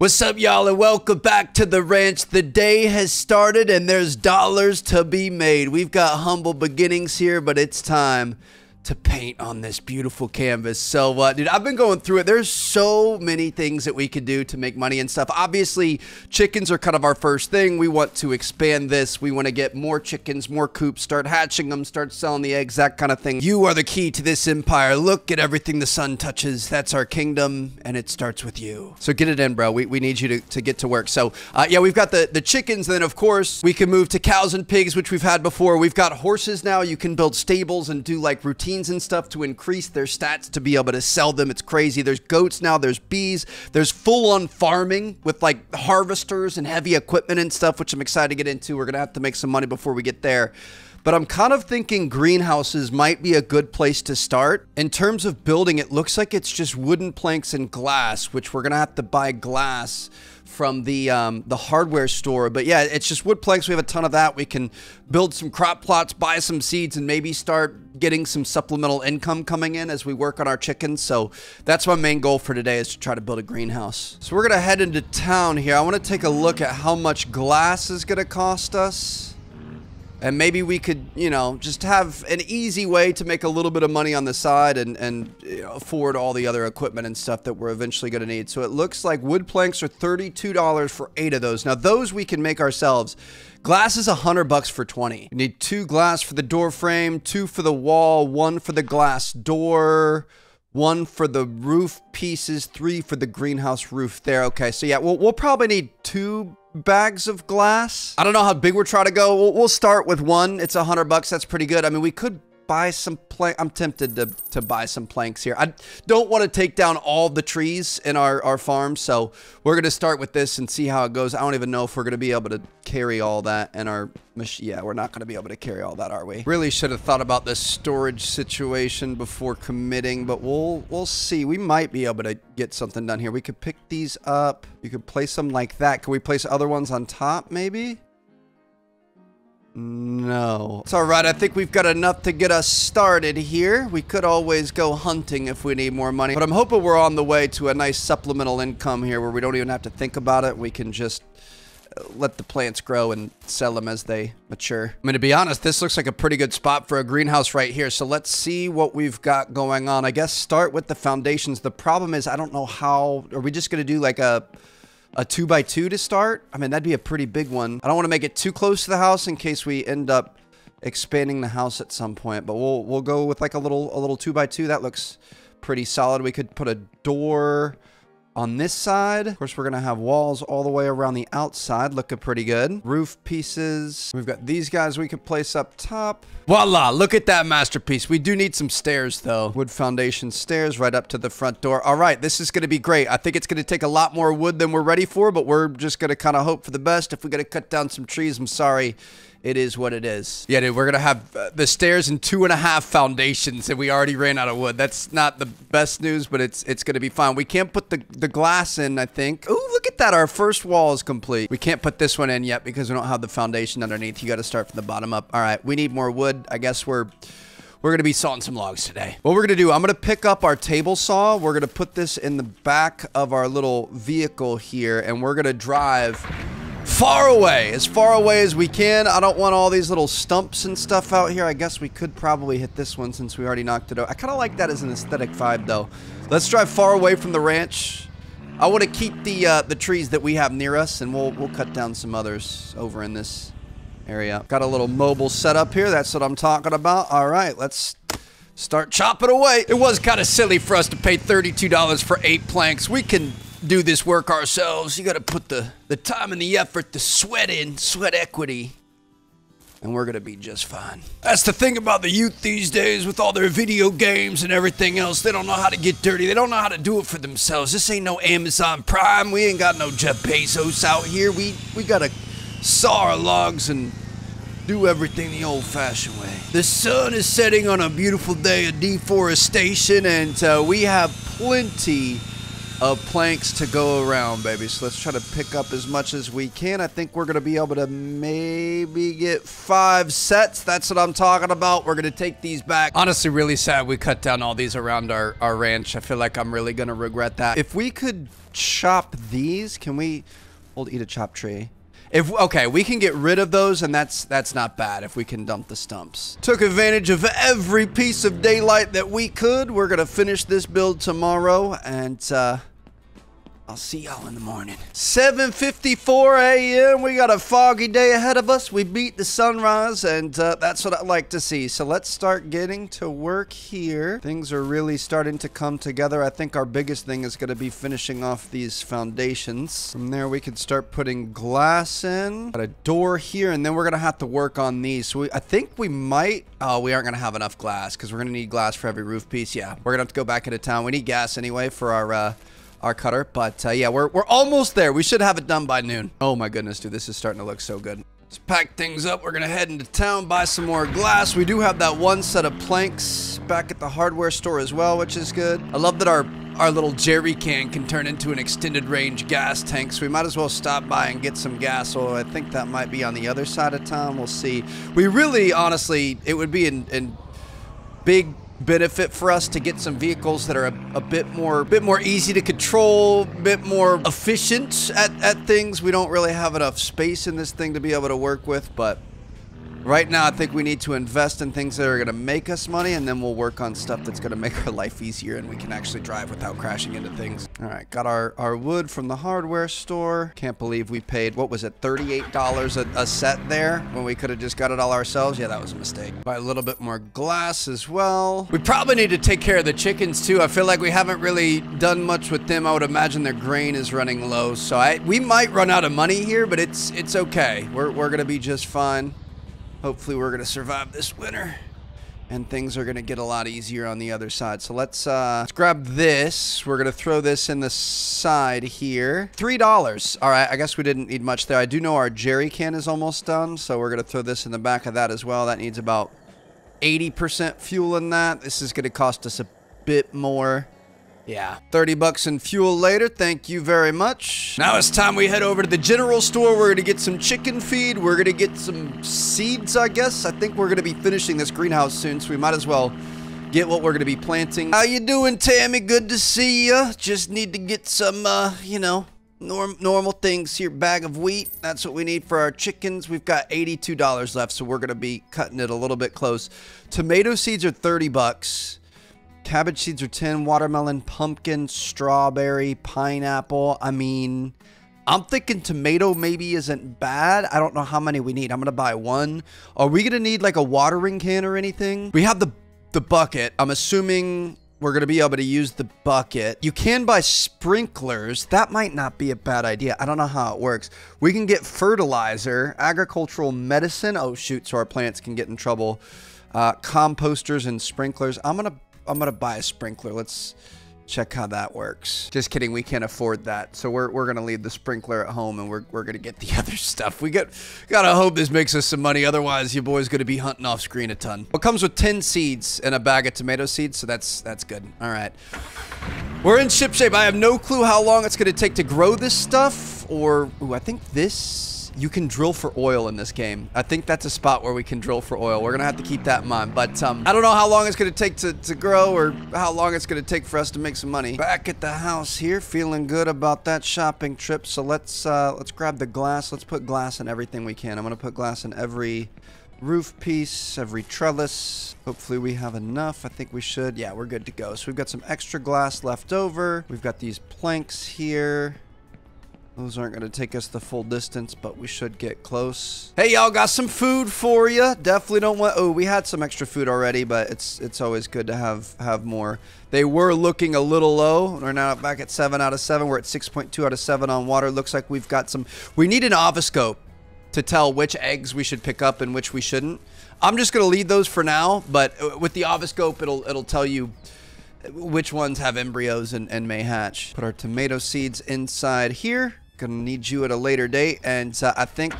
What's up, y'all, and welcome back to the ranch. The day has started and there's dollars to be made. We've got humble beginnings here, but it's time to paint on this beautiful canvas. So, uh, dude, I've been going through it. There's so many things that we could do to make money and stuff. Obviously, chickens are kind of our first thing. We want to expand this. We want to get more chickens, more coops, start hatching them, start selling the eggs, that kind of thing. You are the key to this empire. Look at everything the sun touches. That's our kingdom, and it starts with you. So get it in, bro. We, we need you to, to get to work. So, uh, yeah, we've got the, the chickens. Then, of course, we can move to cows and pigs, which we've had before. We've got horses now. You can build stables and do like routine and stuff to increase their stats to be able to sell them. It's crazy. There's goats now, there's bees, there's full on farming with like harvesters and heavy equipment and stuff, which I'm excited to get into. We're going to have to make some money before we get there. But I'm kind of thinking greenhouses might be a good place to start. In terms of building, it looks like it's just wooden planks and glass, which we're to have to buy glass from the um, the hardware store. But yeah, it's just wood planks. We have a ton of that. We can build some crop plots, buy some seeds, and maybe start getting some supplemental income coming in as we work on our chickens. So that's my main goal for today is to try to build a greenhouse. So we're gonna head into town here. I want to take a look at how much glass is gonna cost us. And maybe we could, you know, just have an easy way to make a little bit of money on the side and, and you know, afford all the other equipment and stuff that we're eventually going to need. So it looks like wood planks are $32 for eight of those. Now, those we can make ourselves. Glass is a hundred bucks for 20. You need two glass for the door frame, two for the wall, one for the glass door, one for the roof pieces, three for the greenhouse roof there. Okay, so yeah, we'll, we'll probably need two bags of glass. I don't know how big we're trying to go. We'll, we'll start with one. It's a hundred bucks. That's pretty good. I mean, we could buy some plank. I'm tempted to, to buy some planks here. I don't want to take down all the trees in our, our farm, so we're going to start with this and see how it goes. I don't even know if we're going to be able to carry all that in our machine. Yeah, we're not going to be able to carry all that, are we? Really should have thought about this storage situation before committing, but we'll we'll see. We might be able to get something done here. We could pick these up. You could place them like that. Can we place other ones on top, maybe? No. It's alright, I think we've got enough to get us started here. We could always go hunting if we need more money. But I'm hoping we're on the way to a nice supplemental income here where we don't even have to think about it. We can just uh, let the plants grow and sell them as they mature. I mean, to be honest, this looks like a pretty good spot for a greenhouse right here. So let's see what we've got going on. I guess start with the foundations. The problem is I don't know how... Are we just going to do like a a two by two to start. I mean, that'd be a pretty big one. I don't want to make it too close to the house in case we end up expanding the house at some point, but we'll we'll go with like a little a little two by two. That looks pretty solid. We could put a door on this side. Of course, we're going to have walls all the way around the outside. Looking pretty good. Roof pieces. We've got these guys we could place up top. Voila, look at that masterpiece. We do need some stairs, though. Wood foundation stairs right up to the front door. All right, this is going to be great. I think it's going to take a lot more wood than we're ready for, but we're just going to kind of hope for the best. If we got to cut down some trees, I'm sorry it is what it is. Yeah, dude, we're gonna have uh, the stairs and two and a half foundations, and we already ran out of wood. That's not the best news, but it's it's gonna be fine. We can't put the the glass in. I think. Oh, look at that! Our first wall is complete. We can't put this one in yet because we don't have the foundation underneath. You got to start from the bottom up. All right, we need more wood. I guess we're we're to be sawing some logs today. What we're to do, I'm to pick up our table saw. We're to put this in the back of our little vehicle here, and we're to drive far away, as far away as we can. I don't want all these little stumps and stuff out here. I guess we could probably hit this one since we already knocked it out. I kind of like that as an aesthetic vibe, though. Let's drive far away from the ranch. I want to keep the uh, the trees that we have near us, and we'll we'll cut down some others over in this area. Got a little mobile setup here. That's what I'm talking about. All right, let's start chopping away. It was kind of silly for us to pay $32 for eight planks. We can do this work ourselves. You got to put the, the time and the effort, the sweat in, sweat equity. And we're going to be just fine. That's the thing about the youth these days with all their video games and everything else. They don't know how to get dirty. They don't know how to do it for themselves. This ain't no Amazon Prime. We ain't got no Jeff Bezos out here. We, we got to saw our logs and do everything the old-fashioned way. The sun is setting on a beautiful day of deforestation, and uh, we have plenty of planks to go around, baby. So let's try to pick up as much as we can. I think we're going to be able to maybe get five sets. That's what I'm talking about. We're going to take these back. Honestly, really sad we cut down all these around our, our ranch. I feel like I'm really going to regret that. If we could chop these, can we... Hold, eat a chop tree. If okay, we can get rid of those, and that's that's not bad if we can dump the stumps. Took advantage of every piece of daylight that we could. We're gonna finish this build tomorrow, and uh, I'll see y'all in the morning. 7.54 a.m. We got a foggy day ahead of us. We beat the sunrise, and uh, that's what I like to see. So let's start getting to work here. Things are really starting to come together. I think our biggest thing is going to be finishing off these foundations. From there, we can start putting glass in. Got a door here, and then we're going to have to work on these. So we, I think we might... Oh, we aren't going to have enough glass, because we're going to need glass for every roof piece. Yeah, we're going to have to go back into town. We need gas anyway for our... Uh, our cutter. But uh, yeah, we're, we're almost there. We should have it done by noon. Oh my goodness, dude. This is starting to look so good. Let's pack things up. We're going to head into town, buy some more glass. We do have that one set of planks back at the hardware store as well, which is good. I love that our our little jerry can can turn into an extended range gas tank, so we might as well stop by and get some gas. So I think that might be on the other side of town. We'll see. We really, honestly, it would be in, in big benefit for us to get some vehicles that are a, a, bit more bit more easy to control, a bit more efficient at, at things. We don't really have enough space in this thing to be able to work with, but Right now, I think we need to invest in things that are going to make us money, and then we'll work on stuff that's going to make our life easier and we can actually drive without crashing into things. All right, got our, our wood from the hardware store. Can't believe we paid, what was it, $38 a, a set there when we could have just got it all ourselves? Yeah, that was a mistake. Buy a little bit more glass as well. We probably need to take care of the chickens too. I feel like we haven't really done much with them. I would imagine their grain is running low, so I we might run out of money here, but it's it's okay. We're, we're going to be just fine. Hopefully we're going to survive this winter. And things are going to get a lot easier on the other side. So let's, uh, let's grab this. We're going to throw this in the side here. $3. All right, I guess we didn't need much there. I do know our jerry can is almost done. So we're going to throw this in the back of that as well. That needs about 80% fuel in that. This is going to cost us a bit more. Yeah. 30 bucks in fuel later. Thank you very much. Now it's time we head over to the general store. We're going to get some chicken feed. We're going to get some seeds, I guess. I think we're going to be finishing this greenhouse soon, so we might as well get what we're going to be planting. How you doing, Tammy? Good to see you. Just need to get some, uh, you know, norm normal things here. Bag of wheat. That's what we need for our chickens. We've got $82 left, so we're going to be cutting it a little bit close. Tomato seeds are 30 bucks. Cabbage seeds are 10. Watermelon, pumpkin, strawberry, pineapple. I mean, I'm thinking tomato maybe isn't bad. I don't know how many we need. I'm going to buy one. Are we going to need like a watering can or anything? We have the, the bucket. I'm assuming we're going to be able to use the bucket. You can buy sprinklers. That might not be a bad idea. I don't know how it works. We can get fertilizer, agricultural medicine. Oh, shoot. So our plants can get in trouble. Uh, composters and sprinklers. I'm going to I'm gonna buy a sprinkler. Let's check how that works. Just kidding, we can't afford that. So we're, we're gonna leave the sprinkler at home and we're, we're gonna get the other stuff. We got gotta hope this makes us some money. Otherwise, your boy's gonna be hunting off screen a ton. It comes with 10 seeds and a bag of tomato seeds, so that's that's good. All right. We're in ship shape. I have no clue how long it's gonna take to grow this stuff or, ooh, I think this you can drill for oil in this game. I think that's a spot where we can drill for oil. We're going to have to keep that in mind. But um, I don't know how long it's going to take to, grow or how long it's going to take for us to make some money. Back at the house here, feeling good about that shopping trip. So let's uh, let's grab the glass. Let's put glass in everything we can. I'm going to put glass in every roof piece, every trellis. Hopefully we have enough. I think we should. Yeah, we're good to go. So we've got some extra glass left over. We've got these planks here. Those aren't going to take us the full distance, but we should get close. Hey, y'all, got some food for you. Definitely don't want... Oh, we had some extra food already, but it's it's always good to have, have more. They were looking a little low. We're now back at 7 out of 7. We're at 6.2 out of 7 on water. Looks like we've got some... We need an ovoscope to tell which eggs we should pick up and which we shouldn't. I'm just going to leave those for now, but uh, with the ovoscope, it'll, it'll tell you which ones have embryos and, and may hatch. Put our tomato seeds inside here. Gonna need you at a later date, and uh, I think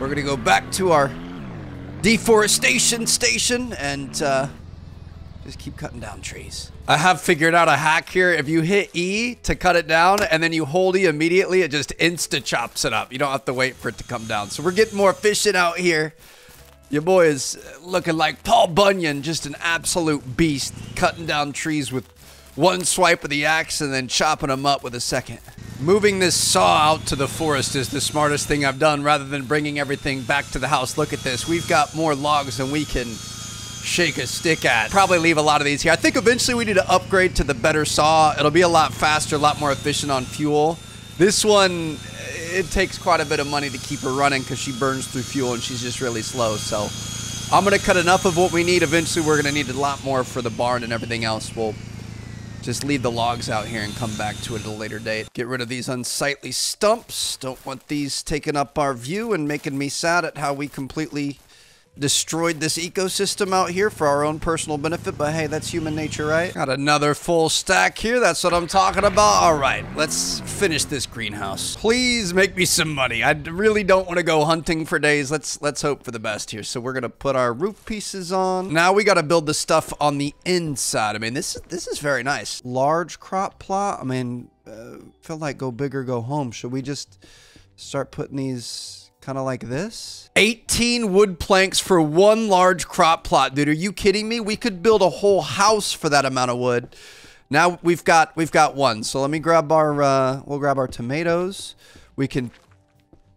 we're gonna go back to our deforestation station and uh, Just keep cutting down trees. I have figured out a hack here. If you hit E to cut it down and then you hold E immediately, it just insta chops it up. You don't have to wait for it to come down. So we're getting more efficient out here. Your boy is looking like Paul Bunyan, just an absolute beast, cutting down trees with one swipe of the axe and then chopping them up with a second. Moving this saw out to the forest is the smartest thing I've done rather than bringing everything back to the house. Look at this. We've got more logs than we can shake a stick at. Probably leave a lot of these here. I think eventually we need to upgrade to the better saw. It'll be a lot faster, a lot more efficient on fuel. This one, it takes quite a bit of money to keep her running because she burns through fuel and she's just really slow. So I'm going to cut enough of what we need. Eventually we're going to need a lot more for the barn and everything else. We'll just leave the logs out here and come back to it at a later date. Get rid of these unsightly stumps. Don't want these taking up our view and making me sad at how we completely destroyed this ecosystem out here for our own personal benefit, but hey, that's human nature, right? Got another full stack here. That's what I'm talking about. All right, let's finish this greenhouse. Please make me some money. I really don't want to go hunting for days. Let's let's hope for the best here. So we're gonna put our roof pieces on. Now we got to build the stuff on the inside. I mean, this this is very nice. Large crop plot. I mean, uh, feel like go big or go home. Should we just start putting these? Kind of like this. 18 wood planks for one large crop plot, dude. Are you kidding me? We could build a whole house for that amount of wood. Now we've got we've got one. So let me grab our uh, we'll grab our tomatoes. We can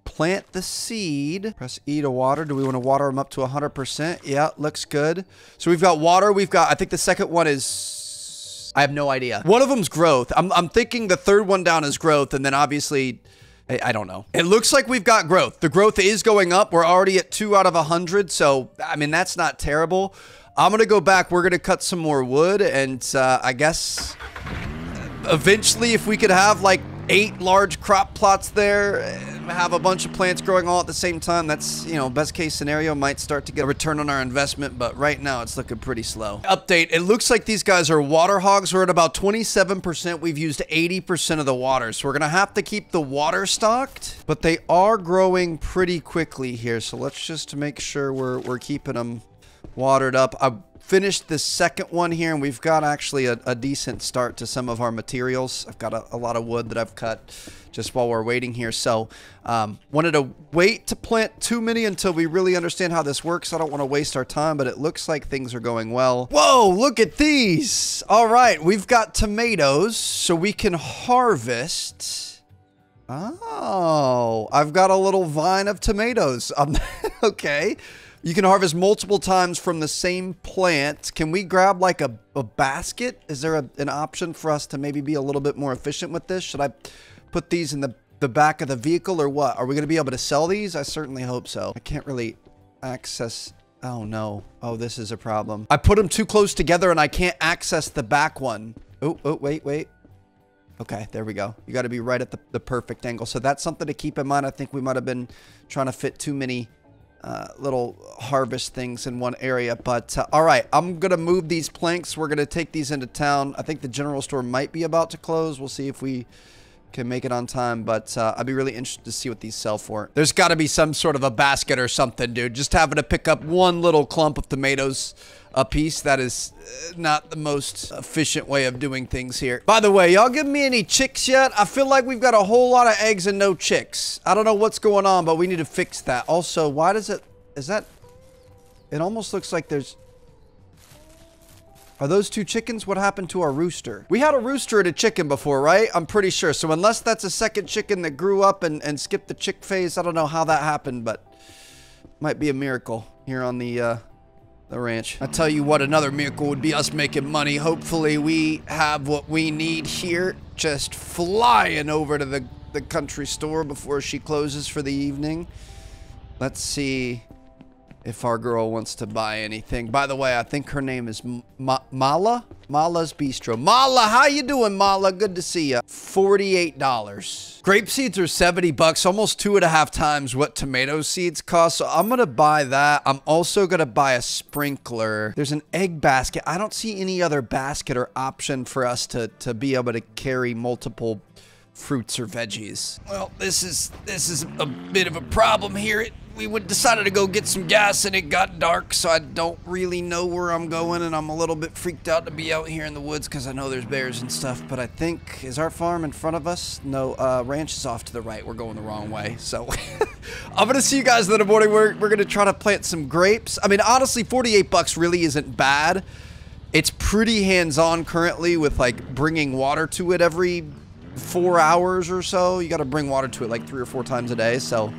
plant the seed. Press E to water. Do we want to water them up to 100%? Yeah, looks good. So we've got water. We've got I think the second one is I have no idea. One of them's growth. I'm I'm thinking the third one down is growth and then obviously I don't know. It looks like we've got growth. The growth is going up. We're already at two out of a 100. So, I mean, that's not terrible. I'm going to go back. We're going to cut some more wood. And uh, I guess eventually, if we could have like eight large crop plots there, have a bunch of plants growing all at the same time. That's, you know, best case scenario might start to get a return on our investment, but right now it's looking pretty slow. Update, it looks like these guys are water hogs. We're at about 27%. We've used 80% of the water, so we're going to have to keep the water stocked, but they are growing pretty quickly here, so let's just make sure we're, we're keeping them watered up. I finished the second one here, and we've got actually a, a decent start to some of our materials. I've got a, a, lot of wood that I've cut just while we're waiting here. So um, wanted to wait to plant too many until we really understand how this works. I don't want to waste our time, but it looks like things are going well. Whoa, look at these. All right, we've got tomatoes, so we can harvest... Oh, I've got a little vine of tomatoes. Um, okay. You can harvest multiple times from the same plant. Can we grab like a, a basket? Is there a, an option for us to maybe be a little bit more efficient with this? Should I put these in the, the back of the vehicle or what? Are we going to be able to sell these? I certainly hope so. I can't really access... Oh, no. Oh, this is a problem. I put them too close together and I can't access the back one. Oh, oh, wait, wait. Okay, there we go. You got to be right at the, the perfect angle. So that's something to keep in mind. I think we might have been trying to fit too many uh, little harvest things in one area. But uh, all right, I'm going to move these planks. We're going to take these into town. I think the general store might be about to close. We'll see if we can make it on time, but uh, I'd be really interested to see what these sell for. There's got to be some sort of a basket or something, dude. Just having to pick up one little clump of tomatoes a piece. That is uh, not the most efficient way of doing things here. By the way, y'all give me any chicks yet? I feel like we've got a whole lot of eggs and no chicks. I don't know what's going on, but we need to fix that. Also, why does it... Is that... It almost looks like there's... Are those two chickens? What happened to our rooster? We had a rooster and a chicken before, right? I'm pretty sure. So unless that's a second chicken that grew up and, and skipped the chick phase, I don't know how that happened, but might be a miracle here on the uh, the ranch. I tell you what, another miracle would be us making money. Hopefully we have what we need here. Just flying over to the, the country store before she closes for the evening. Let's see if our girl wants to buy anything. By the way, I think her name is Ma Mala? Mala's Bistro. Mala, how you doing, Mala? Good to see you. $48. Grape seeds are 70 bucks, almost two and a half times what tomato seeds cost. So I'm going to buy that. I'm also going to buy a sprinkler. There's an egg basket. I don't see any other basket or option for us to, to be able to carry multiple fruits or veggies. Well, this is this is a bit of a problem here. It, we would decided to go get some gas and it got dark, so I don't really know where I'm going, and I'm a little bit freaked out to be out here in the woods because I know there's bears and stuff. But I think is our farm in front of us? No, uh, ranch is off to the right. We're going the wrong way, so I'm gonna see you guys in the morning. We're we're gonna try to plant some grapes. I mean, honestly, 48 bucks really isn't bad. It's pretty hands-on currently with like bringing water to it every four hours or so. You got to bring water to it like three or four times a day. So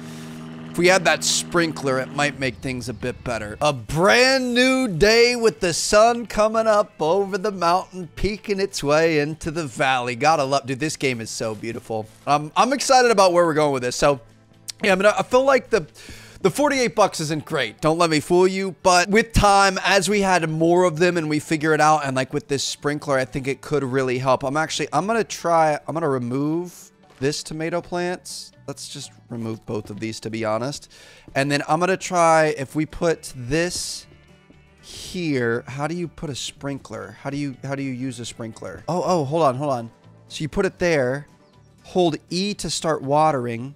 if we had that sprinkler, it might make things a bit better. A brand new day with the sun coming up over the mountain, peeking its way into the valley. Gotta love, dude, this game is so beautiful. Um, I'm excited about where we're going with this. So, yeah, I mean, I feel like the the 48 bucks isn't great. Don't let me fool you. But with time, as we had more of them and we figure it out, and like with this sprinkler, I think it could really help. I'm actually, I'm to try, I'm to remove this tomato plants. Let's just remove both of these to be honest. And then I'm going to try, if we put this here, how do you put a sprinkler? How do you, how do you use a sprinkler? Oh, oh, hold on, hold on. So you put it there, hold E to start watering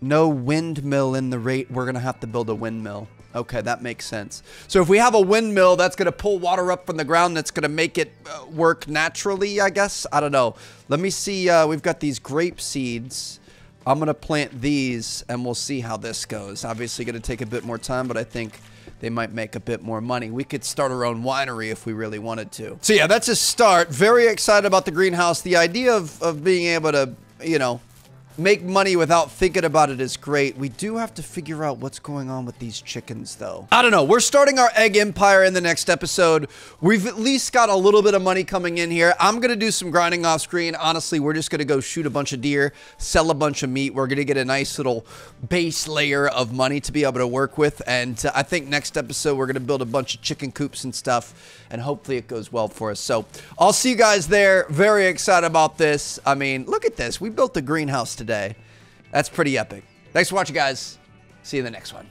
no windmill in the rate, we're going to have to build a windmill. Okay, that makes sense. So if we have a windmill, that's going to pull water up from the ground. That's going to make it uh, work naturally, I guess. I don't know. Let me see. Uh, we've got these grape seeds. I'm going to plant these, and we'll see how this goes. Obviously, going to take a bit more time, but I think they might make a bit more money. We could start our own winery if we really wanted to. So yeah, that's a start. Very excited about the greenhouse. The idea of, of being able to, you know, make money without thinking about it is great. We do have to figure out what's going on with these chickens, though. I don't know. We're starting our egg empire in the next episode. We've at least got a little bit of money coming in here. I'm going to do some grinding off screen. Honestly, we're just going to go shoot a bunch of deer, sell a bunch of meat. We're going to get a nice little base layer of money to be able to work with. And uh, I think next episode, we're going to build a bunch of chicken coops and stuff. And hopefully it goes well for us. So I'll see you guys there. Very excited about this. I mean, look at this. We built the greenhouse today today. That's pretty epic. Thanks for watching, guys. See you in the next one.